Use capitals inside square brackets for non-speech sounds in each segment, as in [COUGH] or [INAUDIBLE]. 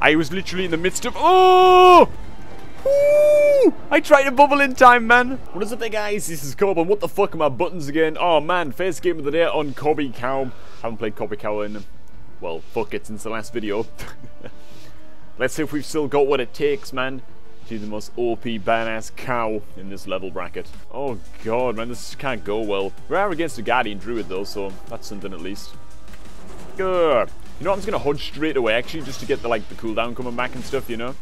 I was literally in the midst of... Oh! I tried to bubble in time, man. What is up there, guys? This is Cobb, and what the fuck are my buttons again? Oh, man, first game of the day on Cobby Cow. Haven't played Cobby Cow in, well, fuck it, since the last video. [LAUGHS] Let's see if we've still got what it takes, man. She's the most OP badass cow in this level bracket. Oh god, man, this can't go well. We are against a Guardian Druid though, so that's something at least. Good. You know, I'm just gonna hodge straight away actually, just to get the like the cooldown coming back and stuff, you know.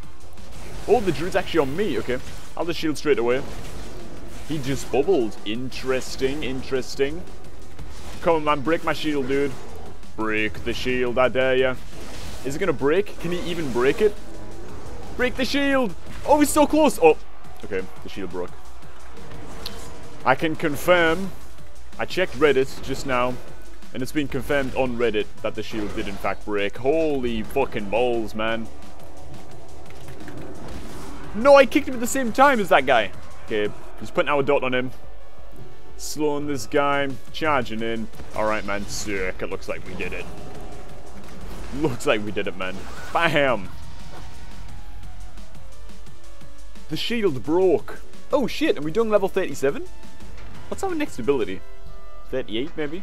Oh, the Druid's actually on me. Okay, I'll just shield straight away. He just bubbled. Interesting, interesting. Come on, man, break my shield, dude. Break the shield, I dare ya. Is it gonna break? Can he even break it? Break the shield! Oh, he's so close! Oh, okay, the shield broke. I can confirm, I checked Reddit just now, and it's been confirmed on Reddit that the shield did in fact break. Holy fucking balls, man. No, I kicked him at the same time as that guy. Okay, just putting our dot on him. Slowing this guy, charging in. Alright, man, sick. It looks like we did it. Looks like we did it, man. Bam! The shield broke. Oh shit, are we doing level 37? What's our next ability? 38 maybe?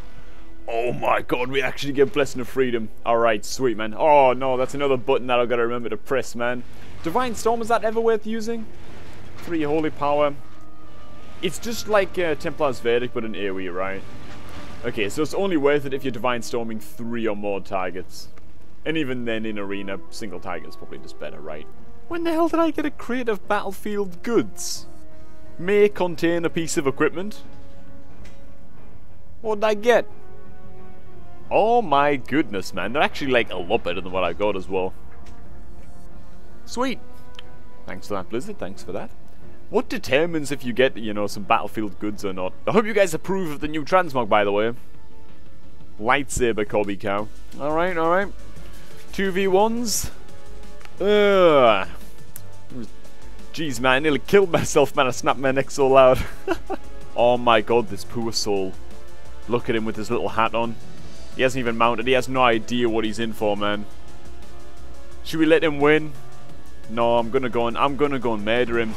Oh my god, we actually get Blessing of Freedom. Alright, sweet man. Oh no, that's another button that I've got to remember to press, man. Divine Storm, is that ever worth using? 3 Holy Power. It's just like uh, Templar's Verdict, but an AoE, right? Okay, so it's only worth it if you're Divine Storming 3 or more targets. And even then, in Arena, single target is probably just better, right? When the hell did I get a crate of battlefield goods? May contain a piece of equipment. What did I get? Oh my goodness, man. They're actually like a lot better than what I got as well. Sweet. Thanks for that, Blizzard. Thanks for that. What determines if you get, you know, some battlefield goods or not? I hope you guys approve of the new transmog, by the way. Lightsaber Cobby Cow. Alright, alright. 2v1s. Ugh. Jeez, man, I nearly killed myself, man. I snapped my neck so loud. [LAUGHS] oh my god, this poor soul. Look at him with his little hat on. He hasn't even mounted. He has no idea what he's in for, man. Should we let him win? No, I'm gonna go and I'm gonna go and murder him.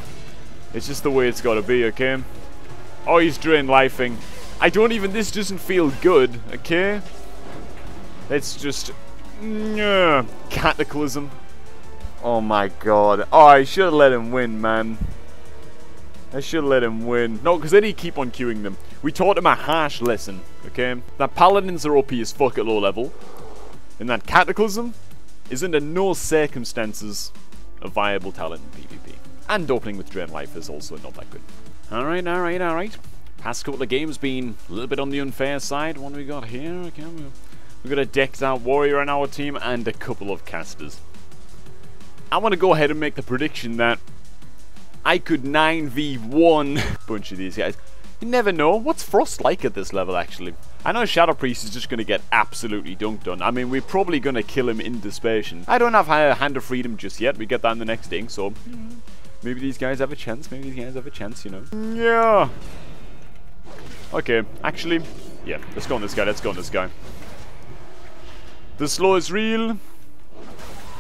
It's just the way it's gotta be, okay? Oh, he's drain lifing. I don't even. This doesn't feel good, okay? Let's just. Uh, cataclysm. Oh my god. Oh, I should have let him win, man. I should have let him win. No, because then he'd keep on queuing them. We taught him a harsh lesson, okay? That paladins are OP as fuck at low level. And that cataclysm is under no circumstances a viable talent in PvP. And opening with Drain Life is also not that good. Alright, alright, alright. Past couple of games been a little bit on the unfair side. What we got here? Okay, we've got a decked out warrior on our team and a couple of casters. I want to go ahead and make the prediction that I could 9v1 [LAUGHS] bunch of these guys. You never know. What's Frost like at this level, actually? I know Shadow Priest is just going to get absolutely dunked on. I mean, we're probably going to kill him in dispersion. I don't have a Hand of Freedom just yet. We get that in the next thing, so... Mm-hmm. Maybe these guys have a chance. Maybe these guys have a chance, you know. Mm-hmm. Yeah. Okay, actually, yeah. Let's go on this guy. Let's go on this guy. The slow is real.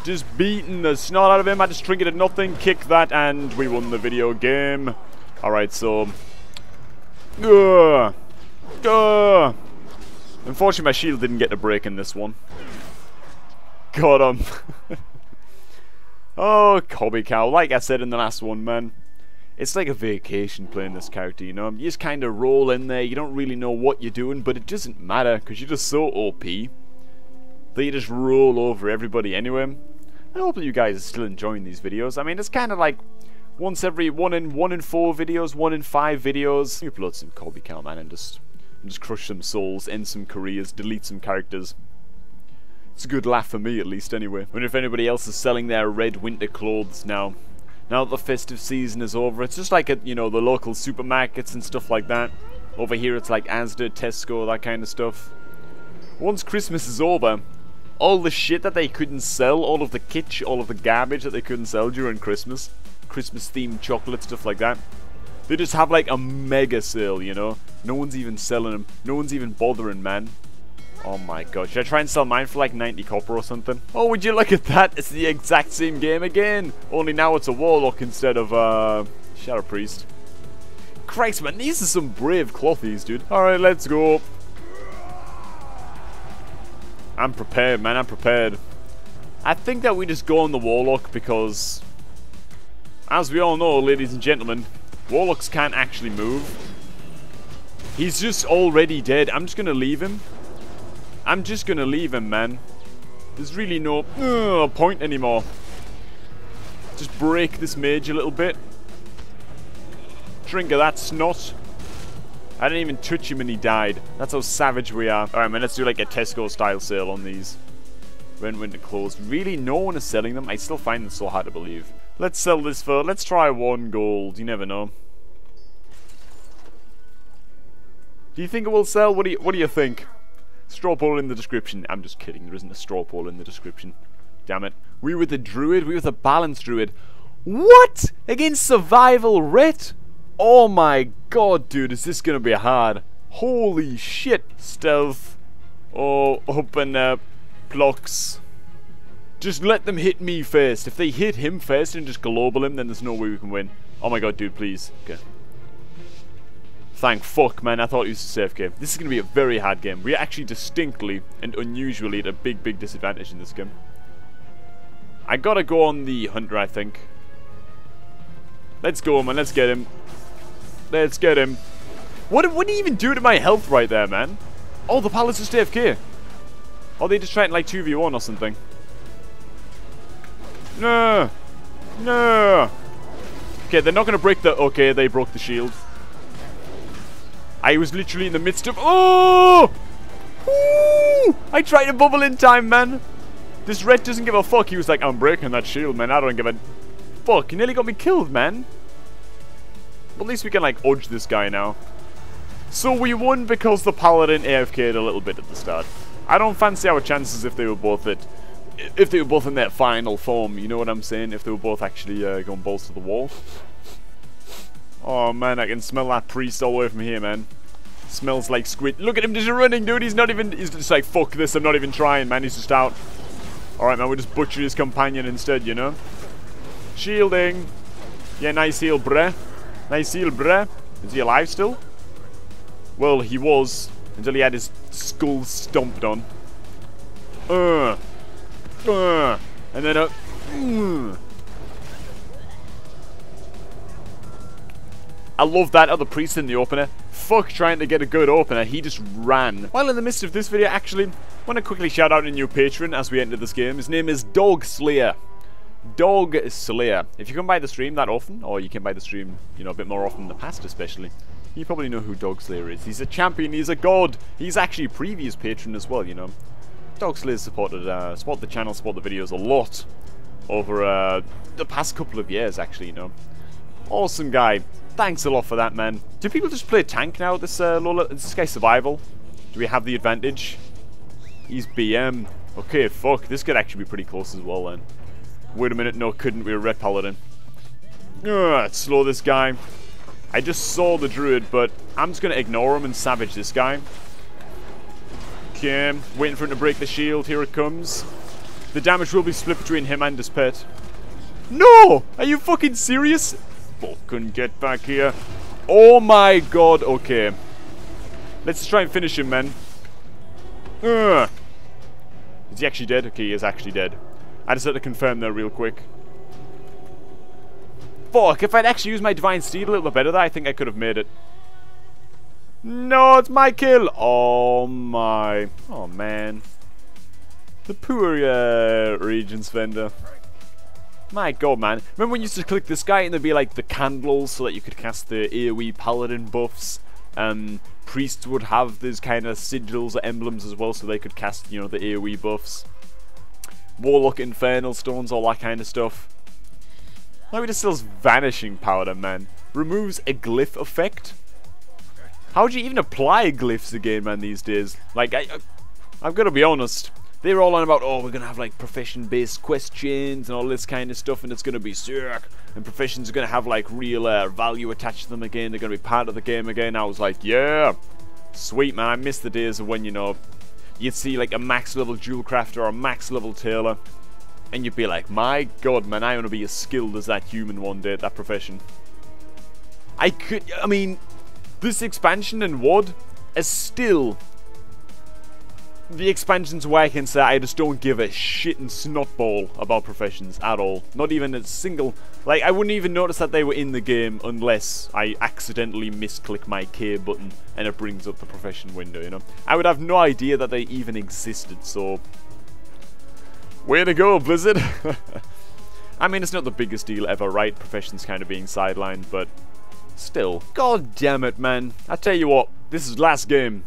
Just beating the snot out of him. I just triggered nothing. Kick that, and we won the video game. Alright, so... Ugh. Ugh. Unfortunately, my shield didn't get a break in this one. Got him. Um. [LAUGHS] oh, Cobby Cow. Like I said in the last one, man. It's like a vacation playing this character, you know? You just kind of roll in there. You don't really know what you're doing, but it doesn't matter because you're just so OP that you just roll over everybody anyway. I hope that you guys are still enjoying these videos. I mean, it's kind of like once every one in one in four videos, one in five videos. You upload some Cobby Cow, man, and just and just crush some souls, end some careers, delete some characters. It's a good laugh for me, at least, anyway. I wonder if anybody else is selling their red winter clothes now. Now that the festive season is over, it's just like at, you know, the local supermarkets and stuff like that. Over here it's like Asda, Tesco, that kind of stuff. Once Christmas is over, all the shit that they couldn't sell, all of the kitsch, all of the garbage that they couldn't sell during Christmas, Christmas themed chocolate, stuff like that, they just have like a mega sale, you know? No one's even selling them. No one's even bothering, man. Oh my god, should I try and sell mine for like 90 copper or something? Oh, would you look at that? It's the exact same game again. Only now it's a Warlock instead of uh, Shadow Priest. Christ, man, these are some brave clothies, dude. Alright, let's go. I'm prepared, man, I'm prepared. I think that we just go on the Warlock because, as we all know, ladies and gentlemen, Warlocks can't actually move. He's just already dead. I'm just going to leave him. I'm just going to leave him, man. There's really no uh, point anymore. Just break this mage a little bit. Drink of that snot. I didn't even touch him and he died. That's how savage we are. Alright, man, let's do like a Tesco style sale on these. When winter closed. Really, no one is selling them? I still find them so hard to believe. Let's sell this for, let's try one gold. You never know. Do you think it will sell? What do you, what do you think? Straw poll in the description. I'm just kidding. There isn't a straw poll in the description. Damn it. We were the druid. We were the balanced druid. What? Against survival ret? Oh my god, dude. Is this to be hard? Holy shit. Stealth. Oh, open up blocks. Just let them hit me first. If they hit him first and just global him, then there's no way we can win. Oh my god, dude, please. Okay. Thank fuck, man. I thought it was a safe game. This is going to be a very hard game. We're actually distinctly and unusually at a big, big disadvantage in this game. I gotta go on the hunter, I think. Let's go, man. Let's get him. Let's get him. What, what did he even do to my health right there, man? Oh, the palace is AFK. Or oh, they just trying like 2v1 or something. No. No. Okay, they're not to break the... Okay, they broke the shield. I was literally in the midst of... Oh! Ooh! I tried to bubble in time, man. This red doesn't give a fuck. He was like, I'm breaking that shield, man. I don't give a fuck. He nearly got me killed, man. But at least we can, like, udge this guy now. So we won because the paladin AFK'd a little bit at the start. I don't fancy our chances if they were both at, if they were both in their final form. You know what I'm saying? If they were both actually uh, going balls to the wall. Oh man, I can smell that priest all the way from here, man. Smells like squid. Look at him just running, dude. He's not even. He's just like fuck this. I'm not even trying, man. He's just out. All right, man. We'll just butcher his companion instead, you know. Shielding. Yeah, nice heal, bruh. Nice heal, bruh. Is he alive still? Well, he was until he had his skull stomped on. Uh, and then. Uh. I love that other priest in the opener. Fuck trying to get a good opener, he just ran. While in the midst of this video, actually, I want to quickly shout out a new patron as we enter this game. His name is Dog Slayer. Dog Slayer. If you come by the stream that often, or you come by the stream, you know, a bit more often in the past especially, you probably know who Dog Slayer is. He's a champion, he's a god. He's actually a previous patron as well, you know. Dog Slayer's supported, uh, the channel, support the videos a lot over uh, the past couple of years, actually, you know. Awesome guy. Thanks a lot for that, man. Do people just play tank now, this, uh, Lola? Is this guy survival? Do we have the advantage? He's BM. Okay, fuck. This could actually be pretty close as well, then. Wait a minute. No, couldn't. We were Ret Paladin. Ugh, slow this guy. I just saw the druid, but I'm just going to ignore him and savage this guy. Okay, waiting for him to break the shield. Here it comes. The damage will be split between him and his pet. No! Are you fucking serious? Fucking get back here. Oh my god, okay. Let's try and finish him, man. Ugh. Is he actually dead? Okay, he is actually dead. I just had to confirm there real quick. Fuck, if I'd actually used my Divine Steed a little bit better I think I could have made it. No, it's my kill! Oh my. Oh man. The poor uh, Reagents vendor. My god, man. Remember when you used to click this guy and there'd be like the candles so that you could cast the AoE paladin buffs? Um, priests would have these kind of sigils or emblems as well so they could cast, you know, the AoE buffs. Warlock Infernal Stones, all that kind of stuff. Now he just sells Vanishing Powder, man. Removes a glyph effect. How would you even apply glyphs again, man, these days? Like, I, I, I've got to be honest. They're all on about, oh, we're going to have, like, profession-based questions and all this kind of stuff, and it's going to be sick. And professions are going to have, like, real uh, value attached to them again. They're going to be part of the game again. I was like, yeah. Sweet, man. I miss the days of when, you know, you'd see like a max level jewel crafter or a max level tailor, and you'd be like, my god, man, I want to be as skilled as that human one day at that profession. I could, I mean, this expansion in WoD is still the expansions where I can say I just don't give a shit and snotball about professions at all. Not even a single... Like, I wouldn't even notice that they were in the game unless I accidentally misclick my K button and it brings up the profession window, you know? I would have no idea that they even existed, so... Way to go, Blizzard! [LAUGHS] I mean, it's not the biggest deal ever, right? Professions kind of being sidelined, but... Still. God damn it, man. I tell you what, this is last game.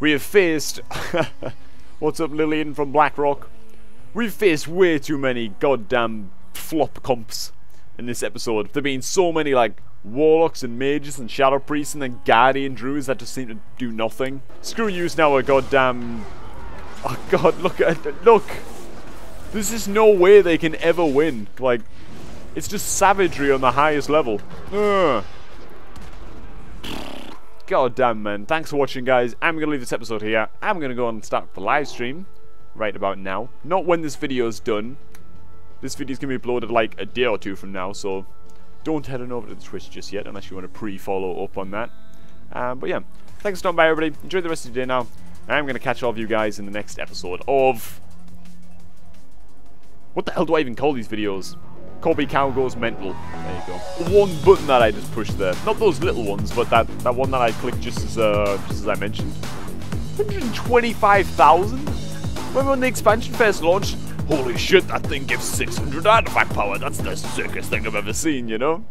We have faced... [LAUGHS] What's up, Lillian from BlackRock? We've faced way too many goddamn flop comps in this episode. There have been so many, like, warlocks and mages and shadow priests and then guardian druids that just seem to do nothing. Screw you, now a goddamn... Oh god, look at... Look! There's just no way they can ever win. Like, it's just savagery on the highest level. Ugh. God damn, man. Thanks for watching, guys. I'm going to leave this episode here. I'm going to go and start the live stream right about now. Not when this video is done. This video is going to be uploaded like a day or two from now, so don't head on over to the Twitch just yet unless you want to pre-follow up on that. Um, but yeah, thanks for stopping by, everybody. Enjoy the rest of your day now. I'm going to catch all of you guys in the next episode of... What the hell do I even call these videos? Cobby Cow goes mental. There you go. One button that I just pushed there. Not those little ones, but that, that one that I clicked just as uh, just as I mentioned. 125,000? Remember when the expansion first launched? Holy shit, that thing gives 600 artifact power. That's the sickest thing I've ever seen, you know?